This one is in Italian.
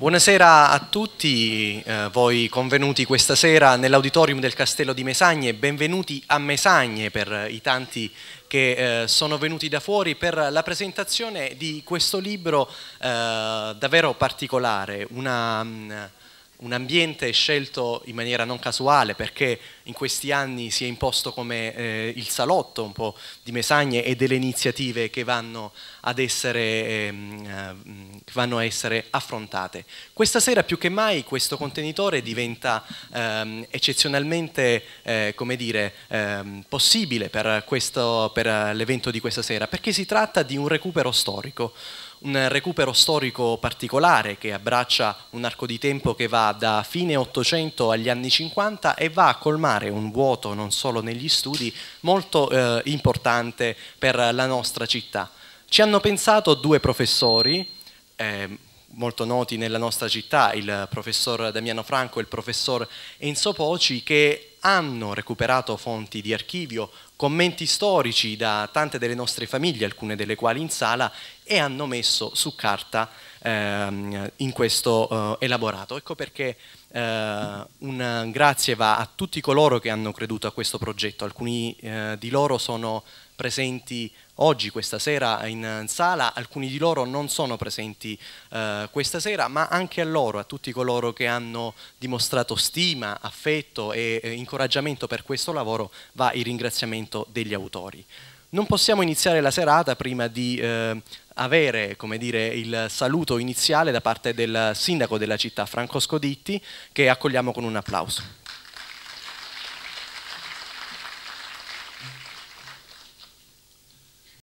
Buonasera a tutti eh, voi convenuti questa sera nell'auditorium del Castello di Mesagne, benvenuti a Mesagne per i tanti che eh, sono venuti da fuori per la presentazione di questo libro eh, davvero particolare, una, mm, un ambiente scelto in maniera non casuale perché in questi anni si è imposto come eh, il salotto un po' di Mesagne e delle iniziative che vanno ad essere, ehm, eh, vanno a essere affrontate. Questa sera più che mai questo contenitore diventa ehm, eccezionalmente eh, dire, ehm, possibile per, per l'evento di questa sera perché si tratta di un recupero storico un recupero storico particolare che abbraccia un arco di tempo che va da fine 800 agli anni 50 e va a colmare un vuoto non solo negli studi molto eh, importante per la nostra città. Ci hanno pensato due professori, eh, molto noti nella nostra città, il professor Damiano Franco e il professor Enzo Poci, che hanno recuperato fonti di archivio, commenti storici da tante delle nostre famiglie, alcune delle quali in sala, e hanno messo su carta ehm, in questo eh, elaborato. Ecco perché eh, un grazie va a tutti coloro che hanno creduto a questo progetto, alcuni eh, di loro sono presenti oggi, questa sera in sala, alcuni di loro non sono presenti eh, questa sera, ma anche a loro, a tutti coloro che hanno dimostrato stima, affetto e eh, incoraggiamento per questo lavoro, va il ringraziamento degli autori. Non possiamo iniziare la serata prima di eh, avere dire, il saluto iniziale da parte del sindaco della città, Franco Scoditti, che accogliamo con un applauso.